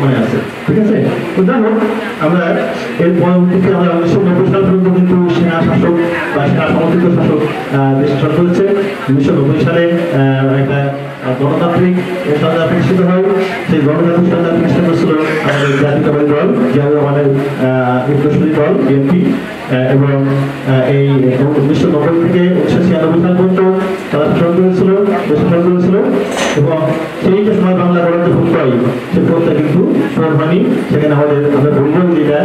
মনে আছে ঠিক আছে তো যাই আমরা এর পরবর্তীতে আমরা উনিশশো নব্বই সাল পর্যন্ত কিন্তু সেনা শাসক বা সেনা সমর্থিত শাসক দেশ শাসন করেছে উনিশশো নব্বই সালে একটা গণতান্ত্রিক সরকার প্রতিষ্ঠিত হয় সেই গণতান্ত্রিক সরকার প্রতিষ্ঠা করেছিল আমাদের জাতীয়তাবাদী দল যেমন আমাদের উত্তরসূরি দল বিএনপি এবং এই উনিশশো নব্বই থেকে উনিশশো ছিয়ানব্বই সাল পর্যন্ত তারা শাসন করেছিল শাসন করেছিল এবং সেই যে সময় বাংলা গণতন্ত্র যে পাই সে ভোটটা কিন্তু সোনার হয়নি সেখানে আমাদের, আমরা বললাম যেটা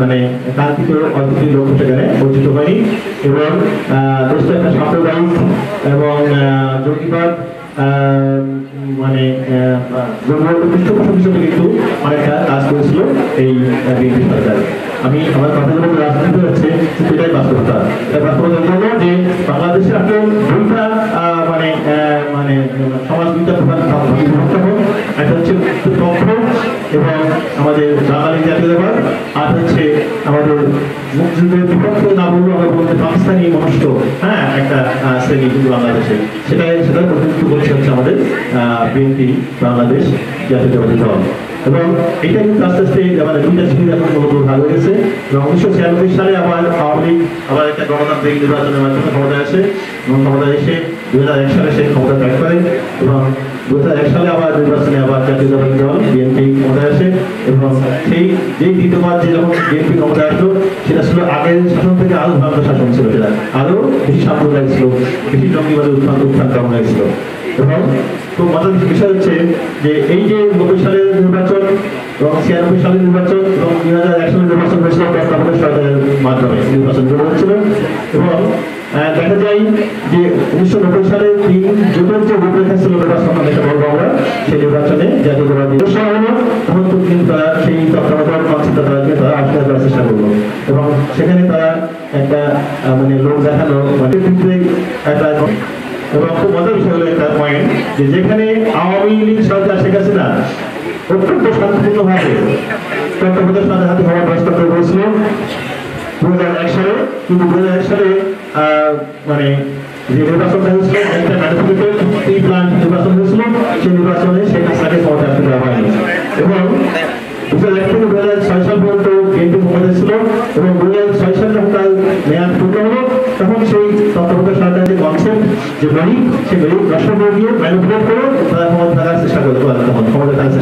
মানে কাঙ্ক্ষিত অতিথি লোক সেখানে বঞ্চিত হয়নি। এবং একটা সাম্প্রদায়িক এবং জঙ্গিবাদ মানে হিসেবে কিন্তু অনেকটা কাজ করেছিল এই বিএনপি সরকার। আমি আমার কথাগুলো রাজনীতি হচ্ছে সেটাই বাস্তবতা। বাস্তবতা জন্য যে বাংলাদেশের আসলে দুইটা মানে মানে সমাজ দুইটা আমাদের বাঙালি জাতীয়তাবাদ আর হচ্ছে আমাদের মুক্তিযুদ্ধের বিপক্ষ না বললেও আমরা বলতে পাকিস্তানি মনস্ক হ্যাঁ একটা শ্রেণি কিন্তু বাংলাদেশে। সেটাই সেটা প্রতিনিধিত্ব করছে হচ্ছে আমাদের বিএনপি, বাংলাদেশ জাতীয়তাবাদী দল। এবং এটা কিন্তু আস্তে আস্তে মানে দুইটা শ্রেণি এখন মূলত ভাগ হয়ে গেছে এবং উনিশশো ছিয়ানব্বই সালে আবার আওয়ামী লীগ আবার একটা গণতান্ত্রিক নির্বাচনের মাধ্যমে ক্ষমতায় আসে। এবং ক্ষমতায় এসে দু হাজার এক সালে সেই ক্ষমতা ত্যাগ করে এবং দু হাজার এক সালে আবার নির্বাচনে আবার জাতীয়তাবাদী দল, বিএনপি ক্ষমতায় আসে এবং সেই যেই দ্বিতীয়বার যে যখন বিএনপি ক্ষমতায় আসলো, সেটা ছিল আগের শাসন থেকে আরও ভালো শাসন ছিল সেটা। আরও বেশি সাম্প্রদায়িক ছিল, বেশি জঙ্গিবাদের উত্থান উত্থান কামনা ছিল। এবং খুব মজার বিষয় হচ্ছে যে এই যে নব্বই সালের নির্বাচন এবং ছিয়ানব্বই সালের নির্বাচন এবং দুই হাজার এক সালের নির্বাচন হয়েছিল তত্ত্বাবধায়ক সরকারের মাধ্যমে নির্বাচন করা হচ্ছিল। এবং দেখা যায় যে উনিশশো নব্বই সালে তিন জোটের যে রূপরেখা ছিল নির্বাচন যেটা বলব আমরা, সেই নির্বাচনে জাতীয় তারা সেই তত্ত্বাবধায়ক মানচিত্র তাদেরকে তারা আবিষ্কার করার চেষ্টা করল। এবং সেখানে তারা একটা মানে লোক দেখানো মানে একটা এবং খুব মজার বিষয় হলো একটা পয়েন্ট যে যেখানে আওয়ামী লীগ সরকার শেখ হাসিনা অত্যন্ত শান্তিপূর্ণভাবে তত্ত্বাবধায়ক সরকার হাতে হওয়ার ব্যবস্থা করে বলেছিল দু হাজার এক সালে, কিন্তু দু হাজার এক সালে মানে যে নির্বাচনটা হয়েছিল এই প্ল্যান নির্বাচন হয়েছিল সেই নির্বাচনে শেখ হাসিনাকে ক্ষমতা দেওয়া হয়নি এবং তখন সেই তত্ত্বাবধায়ক সরকারের যে কনসেপ্ট যে মেরিট সেই মেরিট নষ্ট দিয়ে ম্যানিপুলেট করে তারা ক্ষমতা থাকার চেষ্টা করে ক্ষমতা থাকার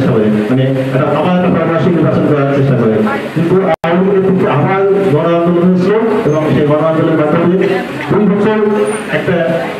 মানে একটা আবার একটা পারমাসিক নির্বাচন করার চেষ্টা করে কিন্তু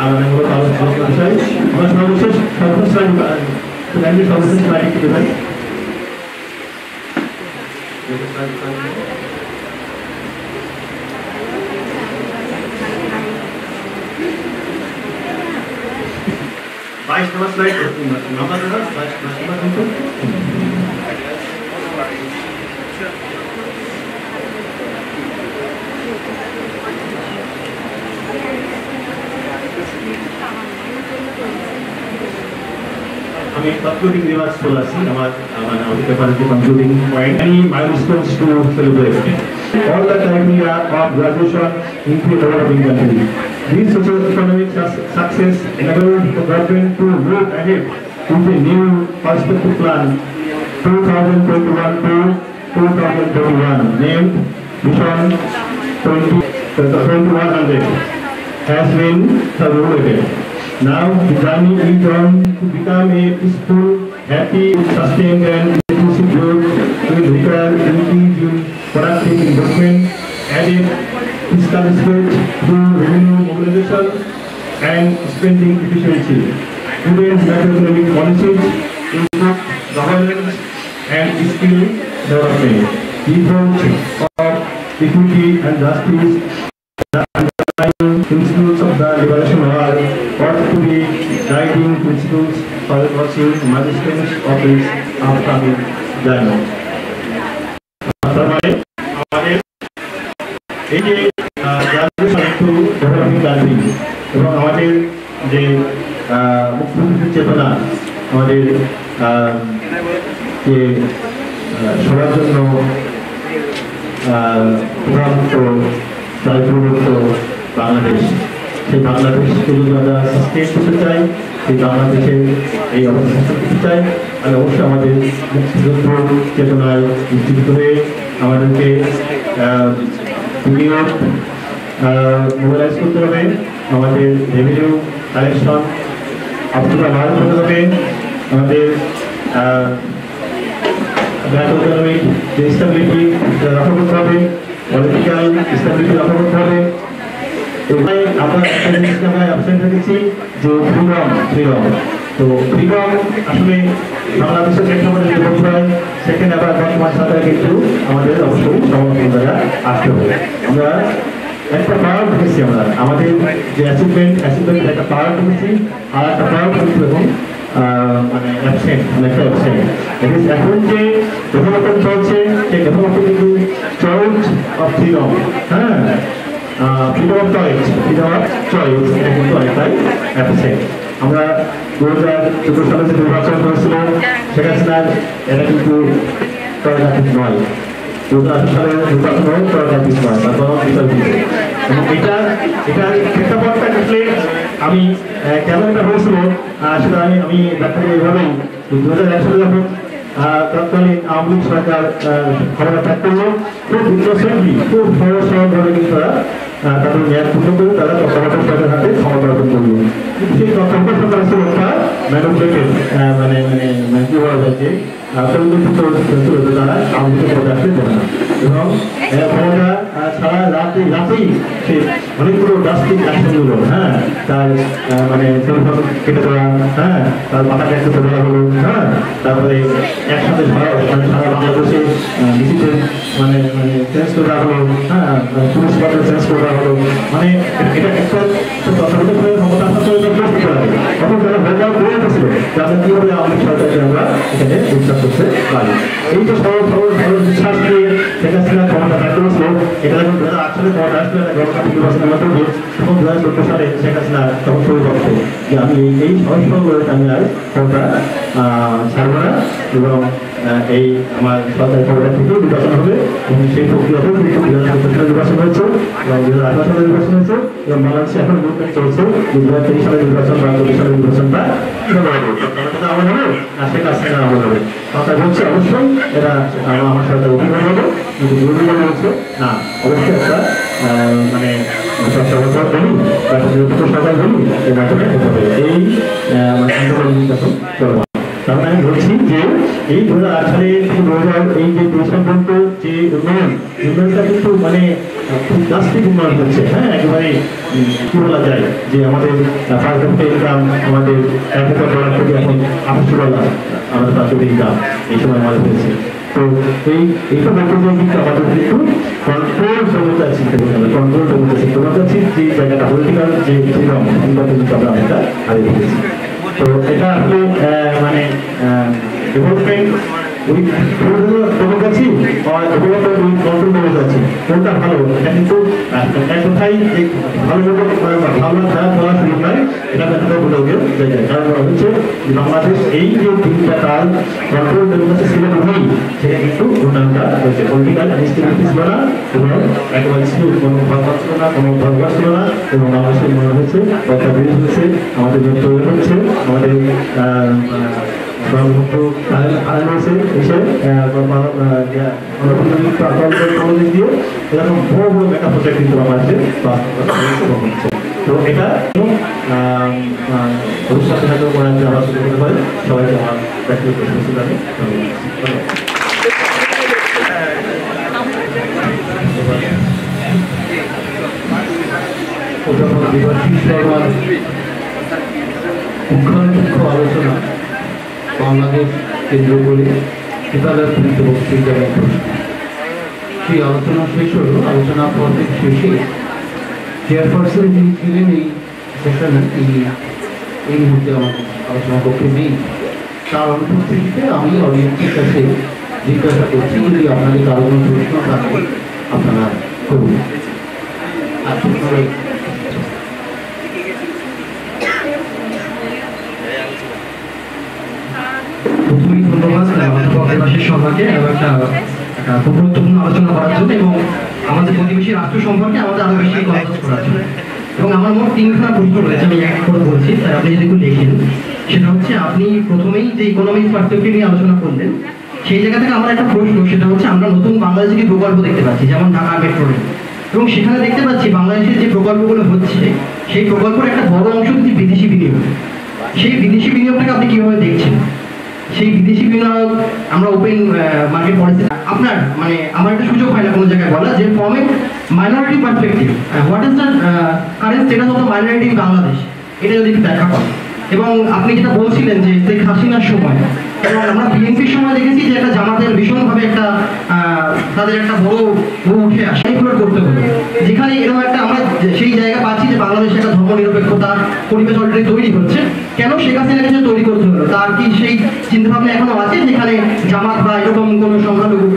aber mein Gott, war das auch wahrscheinlich. Was war das? Kann kurz sein, vielleicht ist auch nicht weit gesagt. Weißt du was, Leute? Machen wir das? Weißt du was, Leute? আমি কনক্লুডিং রিমার্কস চলে আসি আমার আমার আমাদের পেপারের যে concluding point any milestones to celebrate all the criteria of graduation into a developing country. This socio-economic su- success enabled the government to move ahead with a new perspective plan 2021 to 2021 named Vision 20, 2100 Has been formulated. Now the journey is on to become a peaceful, happy, sustained and inclusive growth will require increase in productive investment, added fiscal spirit through revenue mobilization and spending efficiency. students macroeconomic policies, improve governance and skill development. Devote of equity and justice liberation are ought to be guiding principles for the pursuit of this upcoming. মানে আমাদের এই যে একটু এবং আমাদের যে আহ, মুখ্যমন্ত্রীর চেতনা আমাদের যে সবার জন্য প্রধানত বাংলাদেশ সেই বাংলাদেশকে যদি আমরা সাস্টেন করতে চাই সেই বাংলাদেশের এই অবস্থা করতে চাই তাহলে অবশ্যই আমাদের মুক্তিযুদ্ধ চেতনায় নিশ্চিত হয়ে আমাদেরকে বিনিয়োগ মোবিলাইজ করতে হবে। আমাদের রেভিনিউ কালেকশন আপনারা বাড়াতে হবে। আমাদের আহ, ম্যাক্রোইকোনমিক যে স্টেবিলিটি রক্ষা করতে হবে। পলিটিক্যাল স্টেবিলিটি রক্ষা করতে হবে। এখানে আমরা একটা জিনিসকে আমরা অ্যাবসেন্ট রেখেছি যে ফ্রিডম তো ফ্রিডম আসলে বাংলাদেশের বলতে হয় সেখানে আবার কিন্তু আমাদের অবশ্যই সমর্থন আসতে হবে। একটা পাওয়ার দেখেছি আমরা। আমাদের যে অ্যাচিভমেন্ট অ্যাচিভমেন্ট একটা পাওয়ার দেখেছি আর একটা পাওয়ার এখন আহ, মানে অ্যাবসেন্ট অনেকটা অ্যাবসেন্ট এখন যে ডেভেলপমেন্ট চলছে সেই ডেভেলপমেন্ট কিন্তু চয়েস অফ ফ্রিডম হ্যাঁ? Freedom of choice freedom of choice এটা কিন্তু অনেকটাই অ্যাবসেন্ট আমরা দু হাজার চোদ্দ সালে যে নির্বাচন করেছিল শেখ হাসিনার এটা কিন্তু প্রজাতিক নয়। দু হাজার সালে নির্বাচন হয় প্রজাতিক নয় তারপর বিতর্কিত এবং এটা এটা প্রেক্ষাপটটা দেখলে আমি কেন এটা হয়েছিল সেটা আমি আমি ব্যাখ্যা এইভাবেই। দু হাজার এক সালে যখন তৎকালীন আওয়ামী লীগ সরকার ক্ষমতা ত্যাগ করল, খুব ইনোসেন্টলি খুব সহজ সরলভাবে কিন্তু তারা আহ, তাদের মেয়াদ পূর্ণ করে তারা তত্ত্বাবধায়ক সরকারের হাতে ক্ষমতা অর্পণ করল কিন্তু সেই তত্ত্বাবধায়ক সরকার ছিল একটা ম্যানুপুলেটেড মানে মানে মানে কি বলা যায় যে এবং ক্ষমতা সে অনেকগুলো হ্যাঁ তার মানে টেলিফোন কেটে হ্যাঁ তার মাথা কেটে হলো হ্যাঁ তারপরে একসাথে সারা মানে মানে মানে করে হলো হ্যাঁ চেঞ্জ করে হলো মানে এটা একটা পরে এটা করতে পারে তখন তারা ভোটার করে রেখেছিল যে আমরা কীভাবে আমাদের সরকারকে করতে পারি এই যে সরল সরল সরল বিশ্বাস দিয়ে শেখ হাসিনা ক্ষমতা ত্যাগ করেছিল এটা তখন দু হাজার চোদ্দ সালে তখন করছে যে আমি এই- সহজ আমি আর ক্ষমতা না এবং এই আমার নির্বাচন হবে এবং সেই প্রক্রিয়াতেও কিন্তু দু হাজার চোদ্দ সালে নির্বাচন হয়েছে। এবং দু হাজার আঠারো সালে নির্বাচন হয়েছে এবং বাংলাদেশে এখন চলছে। যে দু হাজার তেইশ সালের নির্বাচন বা সালের নির্বাচনটা আমল হবে। এটা আমার সরকার কিন্তু বিরোধী মানে সরকার বলি বা এর মাধ্যমে এই মানে মানে আমি বলছি যে এই দু হাজার আট সালে দু হাজার এই যে পর্যন্ত যে উন্নয়ন, উন্নয়নটা কিন্তু মানে খুব প্লাস্টিক উন্নয়ন হচ্ছে হ্যাঁ? একেবারে কি বলা যায় যে আমাদের পার ক্যাপিটাল ইনকাম আমাদের এক হাজার থেকে এখন আটশো ডলার আমাদের পার ইনকাম এই সময় আমাদের হয়েছে। তো এই এইটা বলতে কিন্তু আমাদের কিন্তু কন্ট্রোল ক্ষমতা শিখতে হবে কন্ট্রোল ক্ষমতা শিখতে হবে। যে জায়গাটা পলিটিক্যাল যে ফ্রিডম কিন্তু আমরা অনেকটা হারিয়ে ফেলেছি তো এটা আসলে মানে ডেভেলপমেন্ট উইথ ডেমোক্রেসি আর ডেভেলপমেন্ট উইথ কন্ট্রোল কোনটা ভালো? কিন্তু এক ভালো মতো ভালো খারাপ বলা শুরু নয় এটা একটা বলে জায়গায় কারণ হচ্ছে বাংলাদেশ এই যে তিনটা কাল কন্ট্রোল ডেমোক্রেসি ছিল বলেই সেটা কিন্তু উন্নয়নটা হয়েছে। পলিটিক্যাল ইনস্টিটিউট ছিল না এবং একেবারে ছিল কোনো ভাবনা ছিল না, কোনো ভাবনা ছিল না এবং বাংলাদেশের মনে হয়েছে কথা বেরিয়ে হয়েছে আমাদের তৈরি হচ্ছে, আমাদের হয়েছে এসে দিয়ে এরকম বড় বড় মেগা প্রজেক্ট কিন্তু তো এটা ভবিষ্যতে হয়তো একটা আবার শুরু করতে পারে সবাইকে আমার ব্যক্তিগত পুঙ্খানুপুঙ্খ আলোচনা বাংলাদেশ কেন্দ্র করে হেফাজতকৃত বক্তৃতা সেই আলোচনা শেষ হলো। আলোচনা পর্বের শেষে চেয়ারপারসন যিনি ছিলেন এই সেশনে তিনি এই মুহূর্তে আমাদের আলোচনা কক্ষে নেই। তার অনুপস্থিতিতে আমি অডিয়েন্সের কাছে জিজ্ঞাসা করছি, যদি আপনাদের প্রশ্ন থাকে, আপনারা করুন আপনারা প্রথমেই ধন্যবাদ দেবাশিস একটা গুরুত্বপূর্ণ আলোচনা করার জন্য এবং আমাদের প্রতিবেশী রাষ্ট্র সম্পর্কে আমাদের আরও বেশি করার জন্য। এবং আমার মোট তিনখানা প্রশ্ন রয়েছে, আমি এক করে বলছি, তাই আপনি যদি একটু লেখেন সেটা হচ্ছে, আপনি প্রথমেই যে ইকোনমিক পার্সপেক্টিভ নিয়ে আলোচনা করলেন, সেই জায়গা থেকে আমার একটা প্রশ্ন, সেটা হচ্ছে আমরা নতুন বাংলাদেশে কি প্রকল্প দেখতে পাচ্ছি, যেমন ঢাকা মেট্রো এবং সেখানে দেখতে পাচ্ছি, বাংলাদেশের যে প্রকল্পগুলো হচ্ছে, সেই প্রকল্পের একটা বড় অংশ হচ্ছে বিদেশি বিনিয়োগ। সেই বিদেশি বিনিয়োগটাকে আপনি কীভাবে দেখছেন? সেই বিদেশি বিনিয়োগ আমরা ওপেন মার্কেট পলিসি আপনার মানে আমার একটা সুযোগ হয় না কোনো জায়গায় বলা যে form minority perspective what is the current status of the minority in Bangladesh এটা যদি ব্যাখ্যা করেন এবং আপনি যেটা বলছিলেন যে শেখ হাসিনার সময়, এবং আমরা বিএনপির সময় দেখেছি যে একটা জামাতের ভীষণভাবে একটা তাদের একটা বড় উঠে আসে। এগুলো করতে হবে। যেখানে এরকম একটা আমরা সেই জায়গা পাচ্ছি যে বাংলাদেশে একটা ধর্মনিরপেক্ষতার পরিবেশ অলরেডি তৈরি হচ্ছে। কেন শেখ হাসিনাকে যে তৈরি করতে হলো? তার কি সেই চিন্তাভাবনা এখনও আছে যেখানে জামাত বা এরকম কোনো সংখ্যালঘু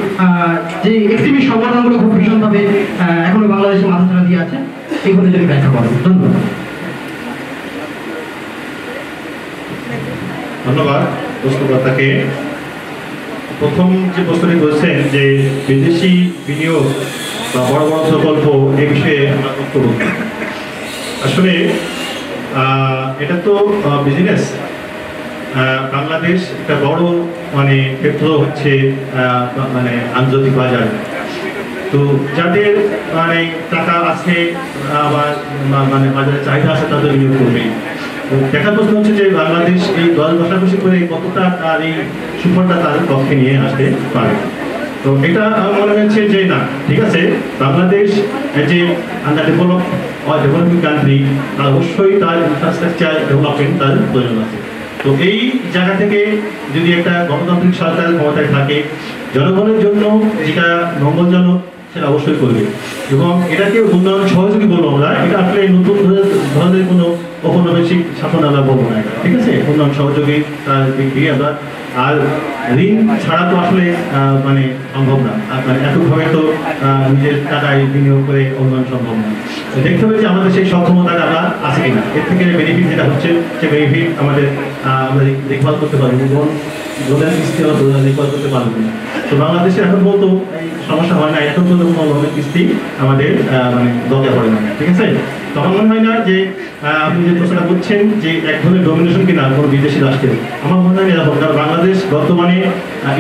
যে এক্সট্রিমিস্ট সংগঠনগুলো খুব ভীষণভাবে এখনও বাংলাদেশে মাথা দিয়ে আছে? এইগুলো যদি ব্যাখ্যা করেন। ধন্যবাদ। ধন্যবাদ প্রশ্নকর্তাকে প্রথম যে প্রশ্নটি করেছেন যে বিদেশি বিনিয়োগ বা বড় বড় প্রকল্প এ বিষয়ে আমরা আসলে এটা তো বিজনেস বাংলাদেশ একটা বড় মানে ক্ষেত্র হচ্ছে মানে আন্তর্জাতিক বাজার। তো যাদের মানে টাকা আছে বা- মানে বাজারে চাহিদা আছে, তাদের বিনিয়োগ করবে। দেখার প্রশ্ন হচ্ছে যে বাংলাদেশ এই দল বসাবসি করে কতটা তার এই সুফলটা তার পক্ষে নিয়ে আসতে পারে। তো এটা আমার মনে হচ্ছে যে না, ঠিক আছে? বাংলাদেশ যে আন্ডার ডেভেলপ ডেভেলপিং কান্ট্রি তার অবশ্যই তার ইনফ্রাস্ট্রাকচার ডেভেলপমেন্ট তার প্রয়োজন আছে। তো এই জায়গা থেকে যদি একটা গণতান্ত্রিক সরকার ক্ষমতায় থাকে, জনগণের জন্য যেটা মঙ্গলজনক সেটা অবশ্যই করবে। এবং এটাকে উন্নয়ন সহযোগী বলব আমরা? এটা আসলে নতুন ধরনের- কোনো ঔপনিবেশিক শাসন আমরা বলব না ঠিক আছে? উন্নয়ন সহযোগী তার দিক দিয়ে আমরা আর ঋণ ছাড়া তো আসলে মানে সম্ভব না। মানে এককভাবে তো নিজের টাকায় বিনিয়োগ করে উন্নয়ন সম্ভব না। দেখতে হবে যে আমাদের সেই সক্ষমতাটা আমরা আছে কিনা। এর থেকে বেনিফিট যেটা হচ্ছে, সে বেনিফিট আমাদের আমরা দেখভাল করতে পারব এবং লোনের কিস্তি দেখভাল করতে পারব না তো বাংলাদেশে এখন বলতো সমস্যা হয় না এখন পর্যন্ত কোনো লোনের কিস্তি আমাদের মানে দরকার পড়ে না, ঠিক আছে? তখন মনে হয় না যে আপনি যে প্রশ্নটা করছেন যে এক ধরনের ডোমিনেশন কিনা কোনো বিদেশি রাষ্ট্রের, আমার মনে হয় এরকম, কারণ বাংলাদেশ বর্তমানে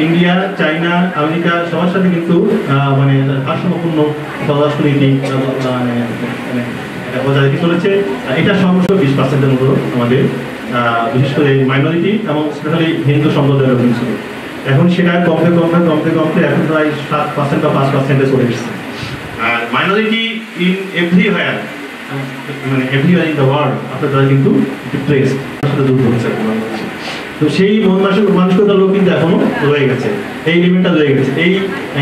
ইন্ডিয়া চাইনা আমেরিকা সবার সাথে কিন্তু মানে ভারসাম্যপূর্ণ পররাষ্ট্রনীতি মানে মানে এটা বজায় রেখে চলেছে। এটা সমস্ত বিশ পার্সেন্টের মতো আমাদের বিশেষ করে মাইনরিটি এবং স্পেশালি হিন্দু সম্প্রদায়ের ছিল। এখন সেটা কমতে কমতে কমতে কমতে এখন প্রায় সাত পার্সেন্ট বা পাঁচ পার্সেন্টে চলে এসেছে। আর মাইনরিটি ইন এভরি হায়ার মানে এভরি ইন দ্য ওয়ার্ল্ড আপনার তারা কিন্তু ডিপ্রেস সাথে যুদ্ধ হচ্ছে তো সেই মন মানসিক, মানসিকতার লোক কিন্তু এখনও রয়ে গেছে। এই লিমিটটা রয়ে গেছে। এই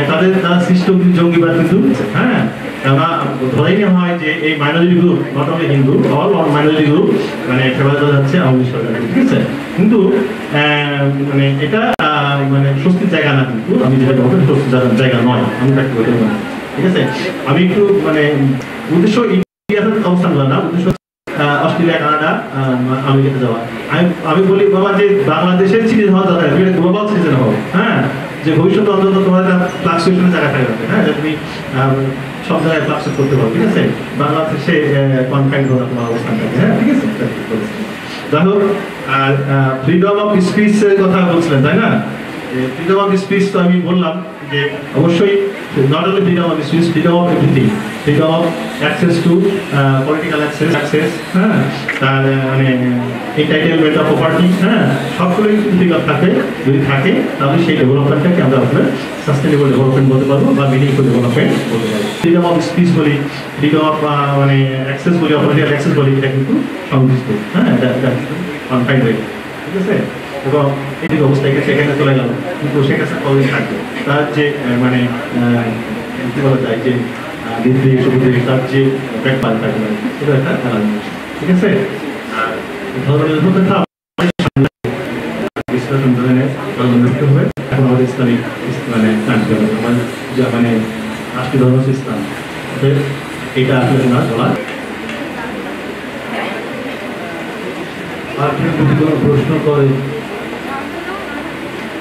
তাদের, তারা সৃষ্ট জঙ্গিবাদ কিন্তু হ্যাঁ? আমরা ধরেই নেওয়া হয় যে এই minority group not only Hindu all all minority group মানে ফেভার যাচ্ছে আওয়ামী সরকার ঠিক আছে? কিন্তু মানে এটা মানে স্বস্তির জায়গা না কিন্তু, আমি যেটা জায়গা- নয়, আমি তাকে বলতে পারি ঠিক আছে? আমি একটু মানে উদ্দেশ্য ইন্ডিয়াতে অবস্থান না, উদ্দেশ্য অস্ট্রেলিয়া, কানাডা আমেরিকাতে যাওয়া। আমি আমি বলি বাবা যে বাংলাদেশের সিরিজ হওয়া দরকার এটা গ্লোবাল হোক হ্যাঁ? যে ভবিষ্যতে অন্তত তোমার একটা জায়গা হ্যাঁ? তুমি সব জায়গায় করতে পারো, ঠিক আছে? বাংলাদেশে তোমার হ্যাঁ? ঠিক আছে? যাই হোক, আর ফ্রিডম অফ স্পিচের কথা বলছিলেন, তাই না? ফ্রিডম অফ স্পিচ তো আমি বললাম যে অবশ্যই not only freedom of speech freedom of everything freedom of access to political access access হ্যাঁ? তার মানে এন্টাইটেলমেন্ট অফ প্রপার্টি হ্যাঁ? সবগুলোই ফ্রিডম থাকে, যদি থাকে, তাহলে সেই ডেভেলপমেন্টটাকে আমরা আসলে সাস্টেনেবল ডেভেলপমেন্ট বলতে পারব বা মিনিংফুল ডেভেলপমেন্ট বলতে পারব। ফ্রিডম অফ স্পিচ বলি ফ্রিডম অফ মানে অ্যাক্সেস বলি অপরিটিক্যাল অ্যাক্সেস বলি, এটা কিন্তু সংযুক্ত হ্যাঁ? এটা হয়ে ঠিক আছে? এবং এই অবস্থা এখানে সেখানে চলে গেল। কিন্তু সে কাছে কতদিন থাকবে। তার যে মানে কি বলা যায়, যে নির্দেশ উপদেশ তার যে ব্যাকপাল থাকবে সেটা একটা। ঠিক আছে? মানে মানে ধর্ম এটা আপনি যদি কোনো প্রশ্ন করেন অডিয়েন্সের করতেছে হ্যাঁ অবশ্যই ট্রান্সক্রিপ্ট করলে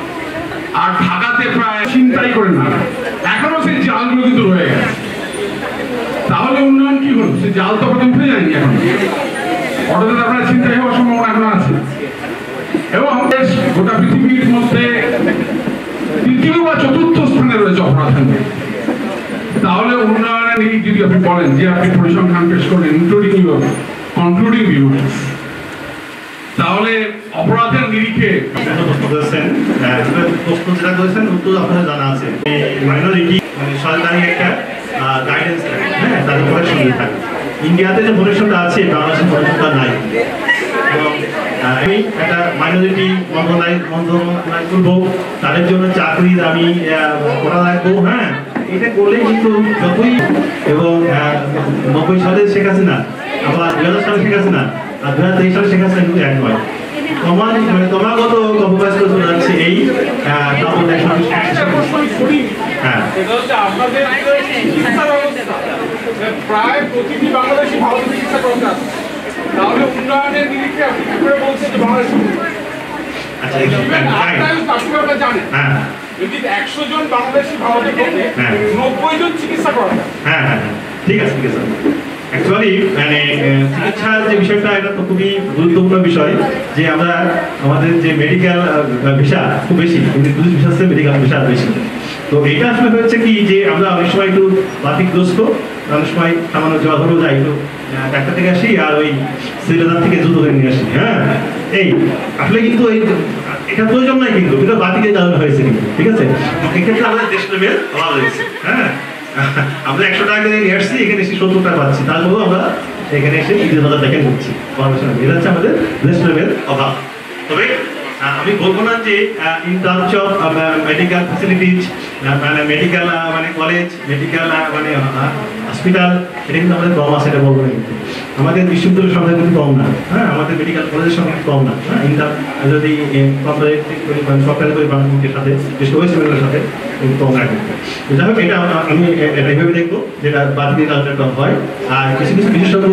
আর ঢাকাতে প্রায় চিন্তাই করে না। এখনও সেই জালগুলো কিন্তু রয়ে গেছে। তাহলে উন্নয়ন কি হলো? সে জাল তো প্রথম উঠে যায়নি এখন। অটোতে আপনার চিন্তাই হওয়ার সম্ভাবনা এখন আছে। এবং বেশ গোটা পৃথিবীর মধ্যে তৃতীয় বা চতুর্থ স্থানে রয়েছে অপরাধের মধ্যে। তাহলে উন্নয়নের যদি আপনি বলেন যে আপনি পরিসংখ্যান পেশ করেন ইনক্লুডিং ইউর কনক্লুডিং ভিউজ তাহলে অপরাধের নিরিখে। একটা প্রশ্ন যেটা করেছেন উত্তর আপনাদের জানা আছে। মাইনরিটি মানে সরকারি একটা গাইডেন্স থাকে হ্যাঁ প্রোটেকশন দিয়ে থাকে। ইন্ডিয়াতে যে আছে, বাংলাদেশের নাই। এবং তাদের জন্য চাকরির আমি করা রাখব হ্যাঁ এটা করলে কিন্তু যতই, এবং নব্বই সালে শেখ হাসিনা, আবার দুই হাজার সালে শেখ হাসিনা আর দু হাজার তেইশ সালে শেখ হাসিনা এক নয়। তোমার মানে ক্রমাগত কম্প্রোমাইজ করে চলে যাচ্ছে এই আহ, হ্যাঁ এটা হচ্ছে আপনাদের চিকিৎসা ব্যবস্থা প্রায় প্রতিটি বাংলাদেশি ভারতে চিকিৎসা করতে তাহলে উন্নয়নের নিরিখে আপনি কি করে বলছেন যে বাংলাদেশ আচ্ছা এই হ্যাঁ, আপনারা জানেন। হ্যাঁ। যদি একশো জন বাংলাদেশি ভারতে হ্যাঁ। নব্বই জন চিকিৎসা করা হ্যাঁ হ্যাঁ হ্যাঁ। ঠিক আছে ঠিক আছে। অ্যাকচুয়ালি মানে চিকিৎসার যে বিষয়টা, এটা তো খুবই গুরুত্বপূর্ণ বিষয় যে আমরা আমাদের যে মেডিকেল ভিসা খুব বেশি টুরিস্ট ভিসা মেডিকেল ভিসা বেশি। তো এটা আসলে হচ্ছে কি যে আমরা অনেক সময় একটু বাতিগ্রস্ত, অনেক সময় সামান্য জ্বর যাই, একটু ডাক্তার থেকে আসি আর ওই শ্রীলঙ্কা থেকে জুতো করে নিয়ে আসি হ্যাঁ? এই, আসলে কিন্তু এই, এটা প্রয়োজন নাই কিন্তু, এটা বাতিকে কারণে হয়েছে কিন্তু, ঠিক আছে? এক্ষেত্রে আমাদের দেশ লেভেল ভালো হয়েছে হ্যাঁ? আমরা একশো টাকা নিয়ে আসছি, এখানে এসে সত্তর টাকা পাচ্ছি। তারপরেও আমরা এখানে এসে ঈদের বাজার দেখে নিচ্ছি এটা হচ্ছে আমাদের দেশ অভাব। তবে আমি বলব না যে in terms of medical facilities মানে মেডিকেল মানে কলেজ মেডিকেল মানে হসপিটাল এটা কিন্তু আমাদের কম আছে, এটা বলব না কিন্তু। আমাদের বিশ্ববিদ্যালয়ের সংখ্যা কিন্তু কম না হ্যাঁ? আমাদের মেডিকেল কলেজের সংখ্যা কিন্তু কম না হ্যাঁ? ইন টার্ম যদি কম্পারেটিভ করি মানে সরকারি করি বাংলাদেশের সাথে, বিশেষ ওয়েস্ট সাথে কিন্তু কম রাখে তো যাই হোক, এটা আমি এটা ভেবে দেখব, যেটা বাদ দিয়ে কালচার কম হয়। আর কিছু কিছু বিশেষজ্ঞ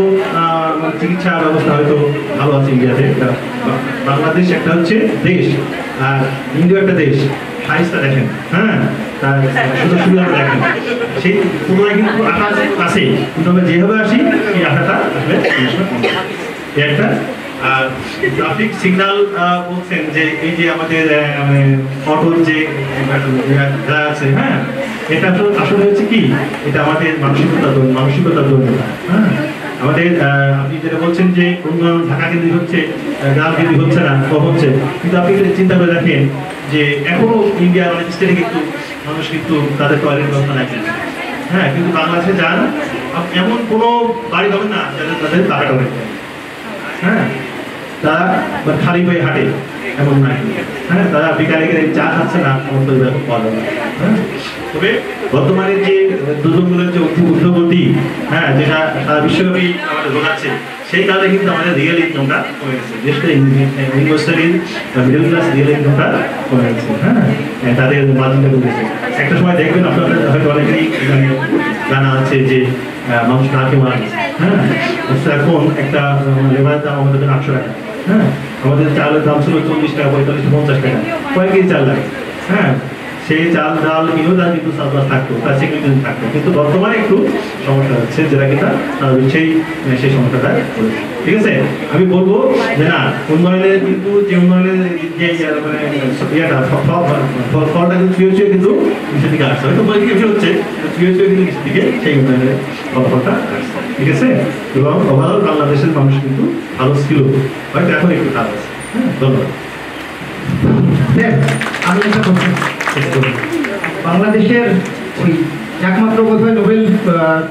চিকিৎসা ব্যবস্থা হয়তো ভালো আছে ইন্ডিয়াতে বাংলাদেশ একটা হচ্ছে দেশ, আর ইন্ডিয়া একটা দেশ। দেখেন হ্যাঁ? তার দেখেন। সেই তুলনায় কিন্তু আছে। কিন্তু আমরা যেভাবে আসি, সেই আসলে একটা। আর ট্রাফিক সিগন্যাল বলছেন যে এই যে আমাদের মানে অটোর যে আছে হ্যাঁ? এটা আসলে আসলে হচ্ছে কি? এটা আমাদের মানসিকতা মানসিকতার জন্য হ্যাঁ? আমাদের আপনি যেটা বলছেন যে উন্নয়ন ঢাকা কেন্দ্রিক হচ্ছে গ্রাম কেন্দ্রিক হচ্ছে না কম হচ্ছে কিন্তু আপনি চিন্তা করে দেখেন যে এখনও ইন্ডিয়ার অনেক স্টেটে কিন্তু মানুষ কিন্তু তাদের টয়লেট ব্যবস্থা রাখেন হ্যাঁ কিন্তু বাংলাদেশে যান এমন কোনো বাড়ি হবে না যাদের তাদের টাকা টয়লেট নেই। হ্যাঁ তারা খালি পায়ে হাঁটে, এমন নাই হ্যাঁ তারা বিকালে গেলে চা খাচ্ছে না, এমন তো পাওয়া যাবে। হ্যাঁ তবে বর্তমানে যে দুজনগুলোর যে উদ্যোগ- উদ্যোগতি হ্যাঁ যেটা সারা বিশ্বব্যাপী আমাদের বোঝাচ্ছে সেই কারণে কিন্তু আমাদের রিয়েল ইনকামটা কমে গেছে। বিশেষ করে ইনভেস্টারির মিডল ক্লাস রিয়েল ইনকামটা কমে গেছে হ্যাঁ? হ্যাঁ, তাদের মার্জিনটা কমে গেছে। একটা সময় দেখবেন আপনাদের হয়তো অনেকেরই এখানে জানা আছে যে মানুষ না গেছে হ্যাঁ? এখন একটা লেবারের দাম আমাদের জন্য আটশো টাকা হ্যাঁ? আমাদের চালের দাম ছিল চল্লিশ টাকা পঁয়তাল্লিশ পঞ্চাশ টাকা কয়েক কেজি চাল লাগে হ্যাঁ? সেই চাল ডাল তার কিন্তু সাপ্লাস থাকতো তার সেগুলো কিন্তু থাকতো। কিন্তু বর্তমানে একটু সমস্যা হচ্ছে যেটা কিনা সেই সেই সমস্যাটা ঠিক আছে? আমি বলব যে না উন্নয়নের কিন্তু যে উন্নয়নের যে মানে ফলটা কিন্তু ছুঁয়ে ছুঁয়ে কিন্তু দিকে আসছে। হয়তো কিছু হচ্ছে ছুঁয়ে ছুঁয়ে কিন্তু দিকে সেই উন্নয়নের ফলাফলটা আসছে। ঠিক আছে? এবং ওভারঅল বাংলাদেশের মানুষ কিন্তু ভালো ছিল। হয়তো এখন একটু খারাপ আছে। হ্যাঁ, ধন্যবাদ। আমি একটা বাংলাদেশের ওই একমাত্র বোধহয় নোবেল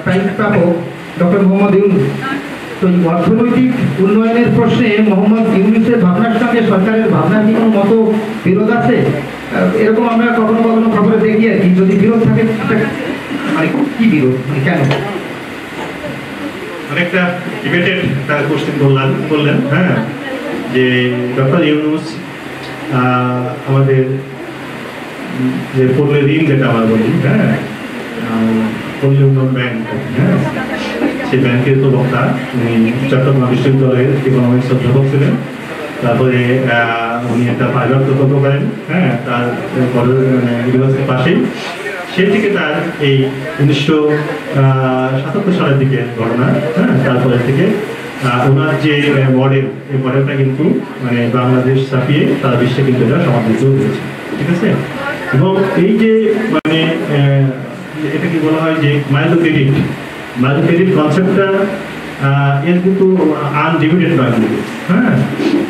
প্রাইজ প্রাপক ডক্টর মোহাম্মদ ইউনুস। তো অর্থনৈতিক উন্নয়নের প্রশ্নে মোহাম্মদ ইউনুসের ভাবনার সঙ্গে সরকারের ভাবনার কি কোনো মতো বিরোধ আছে? এরকম আমরা কখনো কখনো খবরে দেখি আর কি। যদি বিরোধ থাকে মানে কি বিরোধ? মানে কেন? অনেকটা ডিবেটেড একটা কোশ্চেন করলাম বললেন হ্যাঁ যে ডক্টর ইউনুস আমাদের যে পল্লী ঋণ যেটা আমরা বলি হ্যাঁ? পল্লী ব্যাংক হ্যাঁ? সেই ব্যাংকের তো বক্তা, উনি চট্টগ্রাম বিশ্ববিদ্যালয়ের ইকোনমিক্স অধ্যাপক ছিলেন। তারপরে উনি একটা প্রাইভেট প্রকল্প করেন হ্যাঁ? তার ইউনিভার্সিটির পাশেই। সেই থেকে তার এই উনিশশো সাতাত্তর সালের দিকে ঘটনা হ্যাঁ? তারপরে থেকে ওনার যে মডেল এই মডেলটা কিন্তু মানে বাংলাদেশ ছাপিয়ে সারা বিশ্বে কিন্তু এটা সমাদৃত হয়েছে। ঠিক আছে? এবং এই যে মানে এটা কি বলা হয় যে মাইলো ক্রেডিট মাইলো ক্রেডিট কনসেপ্টটা এর কিন্তু আনলিমিটেড নয় হ্যাঁ?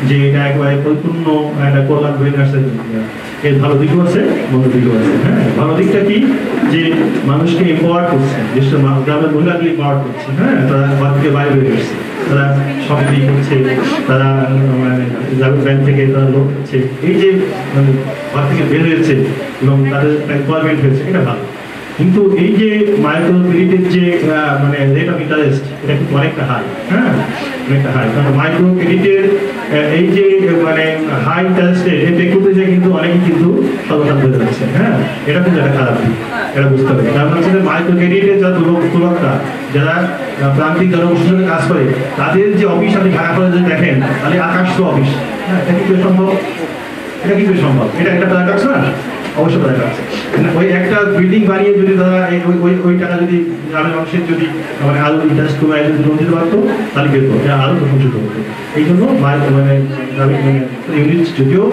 যে এটা একবারে পরিপূর্ণ একটা কল্যাণ হয়ে আসছে এর ভালো দিকও আছে মন্দ দিকও আছে হ্যাঁ? ভালো দিকটা কি? যে মানুষকে এম্পাওয়ার করছে মা- গ্রামের মহিলাকে এম্পাওয়ার করছে হ্যাঁ? তারা থেকে বাইরে বেরিয়ে এসছে তারা দিক করছে তারা মানে গ্রামের ব্যাংক থেকে তারা লোক হচ্ছে এই যে মানে ঘর থেকে বের হয়েছে এবং তাদের এমপ্লয়মেন্ট হয়েছে, এটা ভালো। কিন্তু এই যে মাইক্রো যে মানে রেট অফ ইন্টারেস্ট, এটা কিন্তু অনেকটা হাই হ্যাঁ? অনেকটা হাই। কারণ মাইক্রো এই যে মানে হাই ইন্টারেস্টে এতে কিন্তু যে কিন্তু অনেকে কিন্তু সর্বসান হয়ে যাচ্ছে হ্যাঁ? এটা কিন্তু একটা খারাপ দিক, এটা বুঝতে হবে। কারণ হচ্ছে যে মাইক্রো ক্রেডিটের যা দুর্লভ যারা প্রান্তিক জনগোষ্ঠীর কাজ করে, তাদের যে অফিস আপনি ঢাকা করে যদি দেখেন, তাহলে আকাশ তো অফিস হ্যাঁ? এটা কিন্তু সম্ভব, এটা কিন্তু সম্ভব। এটা একটা প্যারাডক্স না? অবশ্যই প্যারাডক্স ওই একটা বিল্ডিং বানিয়ে যদি তারা ওই ওই টাকা যদি গ্রামের মানুষের যদি মানে আরও ইন্টারেস্ট কমে যদি লোন দিতে পারতো, তাহলে পেতো এটা আরও প্রশংসিত হতো এই জন্য মানে মানে ইউনিট যদিও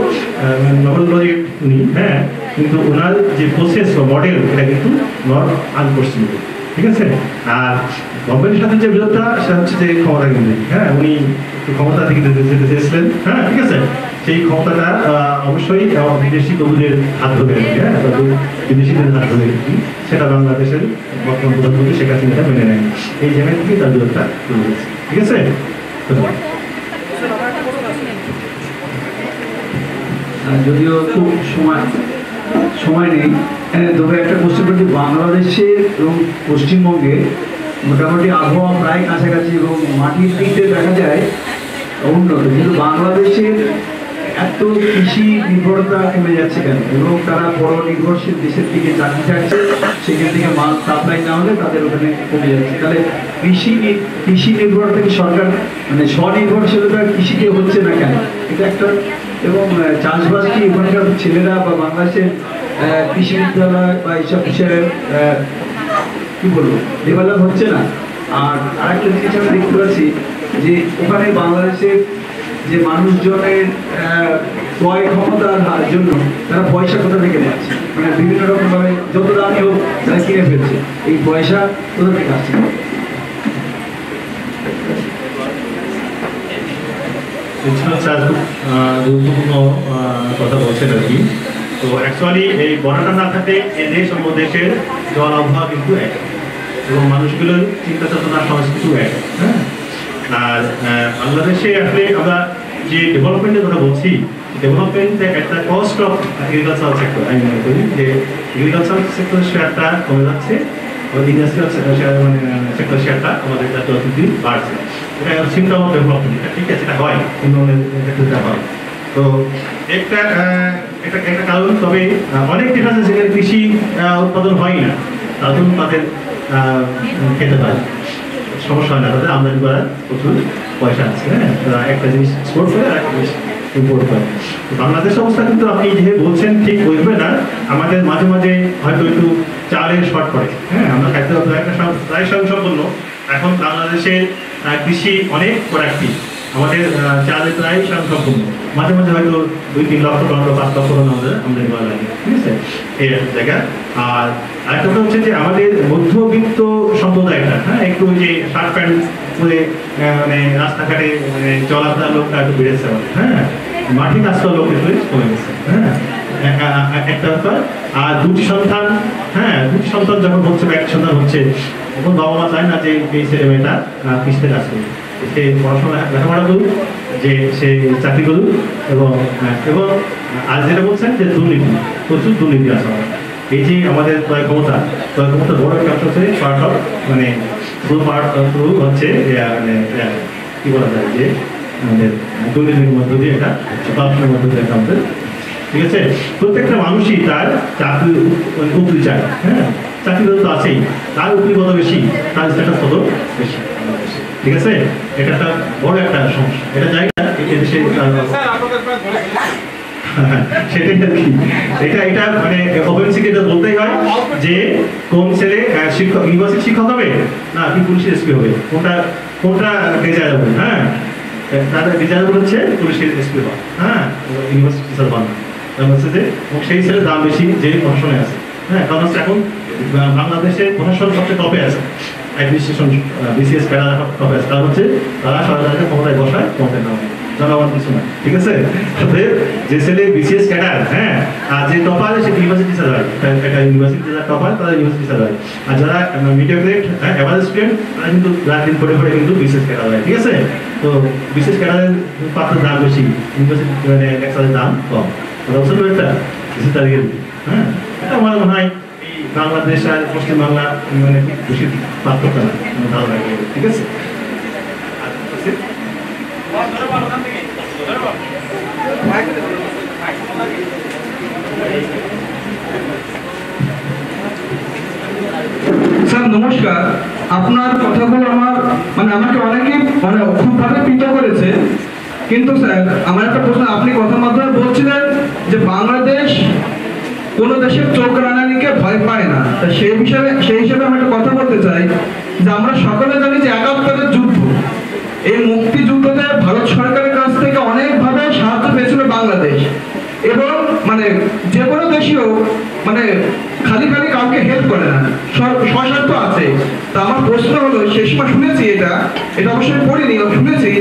নভেল প্রজেক্ট উনি হ্যাঁ কিন্তু ওনার যে প্রসেস বা মডেল এটা কিন্তু নট আনফোর্সিবল ঠিক আছে? আর গভর্নমেন্টের সাথে যে বিরোধটা, সেটা হচ্ছে যে ক্ষমতা কেন্দ্রিক। হ্যাঁ উনি ক্ষমতা থেকে যেতে চেয়েছিলেন। হ্যাঁ ঠিক আছে? সেই ক্ষমতাটা অবশ্যই বিদেশি কবিদের হাত ধরে হ্যাঁ বিদেশিদের হাত ধরে সেটা বাংলাদেশের বর্তমান প্রধানমন্ত্রী শেখ হাসিনা মেনে নেন এই জায়গা থেকে তার হয়েছে ঠিক আছে। যদিও খুব সময় সময় নেই হ্যাঁ, তবে একটা কোশ্চেন করছি বাংলাদেশে এবং পশ্চিমবঙ্গে মোটামুটি আবহাওয়া প্রায় কাছাকাছি এবং মাটির দিক দেখা যায় উন্নত কিন্তু বাংলাদেশের এত কৃষি নির্ভরতা কমে যাচ্ছে কেন? এবং তারা বড় নির্ভরশীল দেশের দিকে থাকছে সেখান থেকে মাল সাপ্লাই না হলে তাদের ওখানে কমে যাচ্ছে। তাহলে কৃষি কৃষি নির্ভরতা কি সরকার মানে স্বনির্ভরশীলতা কৃষিতে হচ্ছে না কেন? এটা একটা, এবং চাষবাস কি ওখানকার ছেলেরা বা বাংলাদেশের কৃষি বিদ্যালয় বা এইসব বিষয়ে কি বলব ডেভেলপ হচ্ছে না? আর আরেকটা জিনিস আমি দেখতে পাচ্ছি যে ওখানে বাংলাদেশের যে মানুষজনের ক্রয় ক্ষমতার জন্য, তারা পয়সা কোথা থেকে পাচ্ছে মানে বিভিন্ন রকম ভাবে যত দামি হোক, তারা কিনে ফেলছে। এই পয়সা কোথা থেকে আসছে? কথা বলছেন আর কি। তো অ্যাকচুয়ালি এই বর্ডারটা না থাকলে এই দেশ অন্য দেশের জল আবহাওয়া কিন্তু এক। এবং মানুষগুলোর চিন্তা চেতনা সংস্কৃতিও এক। হ্যাঁ? আর বাংলাদেশে আসলে আমরা যে ডেভেলপমেন্টের কথা বলছি ডেভেলপমেন্ট একটা কস্ট অফ এগ্রিকালচার সেক্টর আমি মনে করি যে এগ্রিকালচার সেক্টর শেয়ারটা কমে যাচ্ছে ইন্ডাস্ট্রিয়াল মানে সেক্টর শেয়ারটা আমাদের বাড়ছে। এটা অফ ডেভেলপমেন্ট ঠিক আছে, এটা হয়, উন্নয়নের ক্ষেত্রে হয়। তো একটা একটা একটা কারণ, তবে অনেক আছে যেখানে কৃষি উৎপাদন হয় না তাদের তাদের খেতে পারে সমস্যা হয় না তাদের আমদানি করার? প্রচুর পয়সা আছে হ্যাঁ? তারা একটা জিনিস এক্সপোর্ট করে আর একটা জিনিস ইম্পোর্ট হয় বাংলাদেশ অবস্থা কিন্তু আপনি যে বলছেন, ঠিক বুঝবে না। আমাদের মাঝে মাঝে হয়তো একটু চালের শর্ট পড়ে হ্যাঁ? আমরা খাদ্য প্রায় স্বয়ংসম্পন্ন এখন বাংলাদেশের কৃষি অনেক প্রোডাক্টিভ আমাদের চালে প্রায় স্বয়ংসম্পন্ন মাঝে মাঝে হয়তো দুই তিন লক্ষ বা পাঁচ লক্ষ টন আমাদের লাগে, ঠিক আছে? এই জায়গা। আর আরেকটা কথা হচ্ছে যে আমাদের মধ্যবিত্ত সম্প্রদায়টা হ্যাঁ একটু যে শার্ট প্যান্ট পরে মানে রাস্তাঘাটে মানে চলাফেরার লোকটা একটু বেড়েছে হ্যাঁ? মাটি কাজ করার লোক একটু কমে গেছে হ্যাঁ? একটা ব্যাপার। আর দুটি সন্তান হ্যাঁ দুটি সন্তান যখন হচ্ছে এক সন্তান হচ্ছে, তখন বাবা মা চায় না যে এই ছেলে মেয়েটা কৃষিতে কাজ করুক। সে পড়াশোনা লেখাপড়া করুক যে সে চাকরি করুক এবং আহ, এবং আর যেটা বলছেন যে দুর্নীতি প্রচুর দুর্নীতি আছে এই যে আমাদের ক্রয় ক্ষমতা। ক্রয় ক্ষমতার বড় একটা অংশ হচ্ছে পার্ট অফ মানে ফুল পার্ট থ্রু হচ্ছে মানে কি বলা যায় যে আমাদের দুর্নীতির মধ্য দিয়ে এটা করাপশনের মধ্য দিয়ে এটা আমাদের ঠিক আছে? প্রত্যেকটা মানুষই তার চাকরি মানে উপরি চায় হ্যাঁ? চাকরি তো আছেই। তার উপরি কত বেশি তার স্ট্যাটাস তত বেশি। ঠিক আছে? এটা একটা বড় একটা সমস্যা। এটা জায়গা এই দেশে তার- স্যার আপনাদের প্রায় ধরে সেটাই আর কি। এটা এটা মানে বলতেই হয় যে কোন ছেলে শিক্ষক ইউনিভার্সিটি শিক্ষক হবে না কি এসপি হবে? কোনটা কোনটা ডিজায়ারেবল হ্যাঁ। তাদের ডিজায়ারেবল হচ্ছে পুলিশের এসপি হওয়া। হ্যাঁ ইউনিভার্সিটি টিচার হওয়া হচ্ছে যে সেই দাম বেশি যে প্রশাসনে আছে। হ্যাঁ কারণ এখন বাংলাদেশে প্রশাসন সবচেয়ে টপে আছে। অ্যাডমিনিস্ট্রেশন বিসিএস প্যারা আছে কারণ হচ্ছে, তারা সরকারকে ক্ষমতায় বসায় ক্ষমতায় নেওয়া। জনগণ কিছু না ঠিক আছে? অতএব যে ছেলে বিসিএস ক্যাডার হ্যাঁ আর যে টপার, সে ইউনিভার্সিটি টিচার হয় একটা যারা টপার তারা ইউনিভার্সিটি টিচার হয় আর যারা মিডিয়াগ্রেড অ্যাভারেজ স্টুডেন্ট তারা কিন্তু রাত কিন্তু বিসিএস ক্যাডার হয়, ঠিক আছে? তো বিসিএস ক্যাডারের পাত্রের দাম বেশি ইউনিভার্সিটি মানে লেকচারের দাম কম। হ্যাঁ মনে হয় বাংলাদেশ আর পশ্চিমবাংলা মানে বেশি পার্থক্য না ভালো লাগে ঠিক আছে? স্যার, নমস্কার। আপনার কথাগুলো আমার মানে আমাকে অনেকে মানে খুবভাবে করেছে। কিন্তু, স্যার, আমার একটা প্রশ্ন, আপনি কথার মাধ্যমে বলছিলেন যে বাংলাদেশ কোন দেশের চোখ রাঙানিকে ভয় পায় না। সেই বিষয়ে সেই হিসেবে আমি একটা কথা বলতে চাই, যে আমরা সকলে জানি যে একাত্তরের যুদ্ধ। এই মুক্তিযুদ্ধতে ভারত সরকারের কাছ থেকে অনেকভাবে সাহায্য পেয়েছিল বাংলাদেশ। এবং মানে যে কোনো দেশীয় মানে খালি খালি কাউকে হেল্প করে না। স্বস্বার্থ আছে। তা আমার প্রশ্ন হলো সেই সময় শুনেছি এটা। এটা অবশ্যই পড়িনি শুনেছি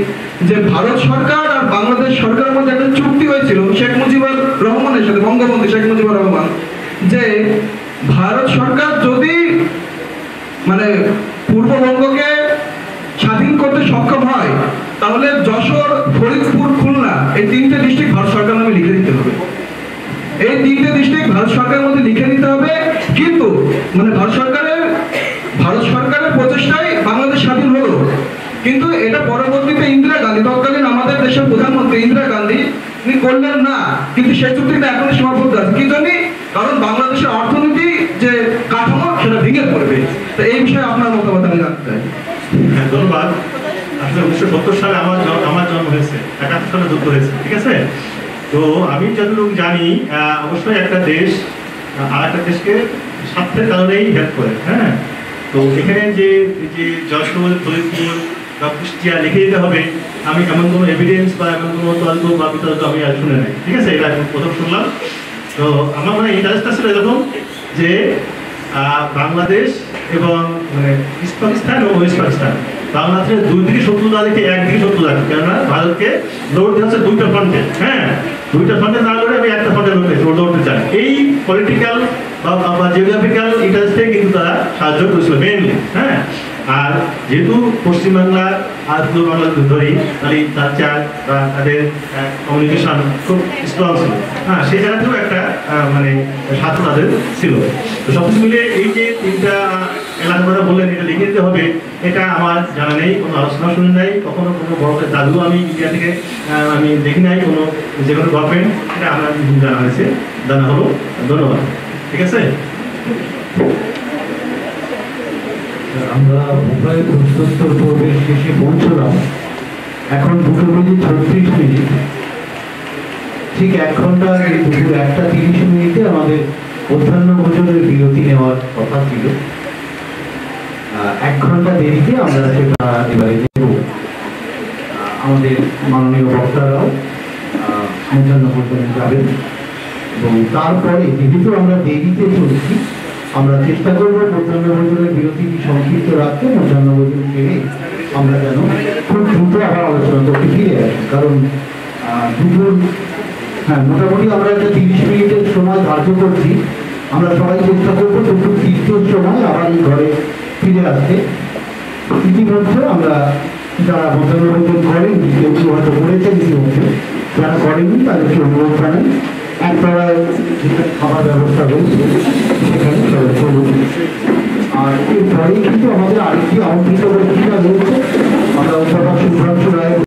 যে ভারত সরকার আর বাংলাদেশ সরকারের মধ্যে একটা চুক্তি হয়েছিল, শেখ মুজিবুর রহমানের সাথে, বঙ্গবন্ধু শেখ মুজিবুর রহমান। যে ভারত সরকার যদি মানে পূর্ববঙ্গকে স্বাধীন করতে সক্ষম হয়, তাহলে যশোর, ফরিদপুর, খুলনা এই তিনটে ডিস্ট্রিক্ট ভারত সরকার নামে লিখে দিতে হবে। এই তিনটে ডিস্ট্রিক্ট ভারত সরকারের মধ্যে লিখে দিতে হবে, কিন্তু মানে ভারত সরকারের ভারত সরকারের প্রচেষ্টায় বাংলাদেশ স্বাধীন হলো। কিন্তু এটা পরবর্তীতে ইন্দিরা গান্ধী, তৎকালীন আমাদের দেশের প্রধানমন্ত্রী ইন্দিরা গান্ধী, তিনি করলেন না। কিন্তু সে চুক্তিটা এখনও সীমাবদ্ধ আছে কি জন্য? কারণ বাংলাদেশের অর্থনীতি যে কাঠামো, সেটা ভেঙে পড়বে। তো এই বিষয়ে আপনার মতামত আমি জানতে চাই। হ্যাঁ ধন্যবাদ। আসলে উনিশশো সত্তর সালে আমার আমার জন্ম হয়েছে, একাত্তর সালে যুদ্ধ হয়েছে, ঠিক আছে? তো আমি যতটুকু জানি অবশ্যই একটা দেশ আর একটা দেশকে স্বার্থের কারণেই হেল্প করে হ্যাঁ? তো এখানে যে যে যশোর ফরিদপুর বা কুষ্টিয়া লিখে দিতে হবে, আমি এমন কোনো এভিডেন্স বা এমন কোনো তর্ক বা বিতর্ক আমি আর শুনে নাই, ঠিক আছে? এটা প্রথম শুনলাম। তো আমার মানে ইন্টারেস্টটা ছিল এরকম যে বাংলাদেশ এবং মানে ইস্ট পাকিস্তান ও ওয়েস্ট পাকিস্তান। বাংলাদেশের দুই দিকে শত্রু না দেখে একদিকে শত্রু রাখে কেননা ভারতকে লড়তে হচ্ছে দুইটা ফ্রন্টে হ্যাঁ? দুইটা ফ্রন্টে না লড়ে আমি একটা ফ্রন্টে লড়তে লড়তে চাই। এই পলিটিক্যাল বা জিওগ্রাফিক্যাল ইন্টারেস্টে কিন্তু তারা সাহায্য করেছিল মেনলি হ্যাঁ? আর যেহেতু পশ্চিমবাংলা আর বাংলা যদি ধরি তাহলে কালচার বা তাদের কমিউনিকেশন খুব স্ট্রং ছিল। হ্যাঁ সেই জায়গাতেও একটা মানে স্বার্থ তাদের ছিল। তো সব মিলে এই যে তিনটা এলাকা বললেন, এটা লিখে দিতে হবে, এটা আমার জানা নেই, কোনো আলোচনা শুনে নাই, কখনো কোনো বড় দাদু আমি ইন্ডিয়া থেকে আমি দেখি নাই, কোনো যে কোনো গভর্নমেন্ট এটা আমার জানা হয়েছে, জানা হলো। ধন্যবাদ। ঠিক আছে? আমরা মুম্বাই প্রশ্নোত্তর পর্বের শেষে পৌঁছলাম। এখন দুটো বেজে ছত্রিশ মিনিট। ঠিক এক ঘণ্টা এই দুপুর একটা তিরিশ মিনিটে আমাদের মধ্যাহ্ন ভোজনের বিরতি নেওয়ার কথা ছিল। এক ঘণ্টা দেরিতে আমরা সেটা এবারে দেব। আমাদের মাননীয় বক্তারাও আহ, মধ্যাহ্ন ভোজনে যাবেন। এবং তারপরে যেহেতু আমরা দেরিতে চলছি আমরা চেষ্টা করব মধ্যাহ্ন ভোজনের সংক্ষিপ্ত রাখতে মধ্যাহ্ন ভোজন আমরা যেন খুব দ্রুত আবার আলোচনা করতে ফিরে আসি। কারণ দুপুর হ্যাঁ মোটামুটি আমরা একটা তিরিশ মিনিটের সময় ধার্য করছি। আমরা সবাই চেষ্টা করব দুপুর তিনটের সময় আবার এই ঘরে ফিরে আসতে। ইতিমধ্যে আমরা যারা মধ্যাহ্ন ভোজন করেন কেউ হয়তো করেছেন ইতিমধ্যে, যারা করেনি তাদেরকে অনুরোধ জানাই। একতলায় যেখানে খাবার ব্যবস্থা রয়েছে, সেখানে সবাই চলুন। আর এরপরেই কিন্তু আমাদের আরেকটি আমন্ত্রিত বক্তৃতা রয়েছে। আমরা অধ্যাপক রায়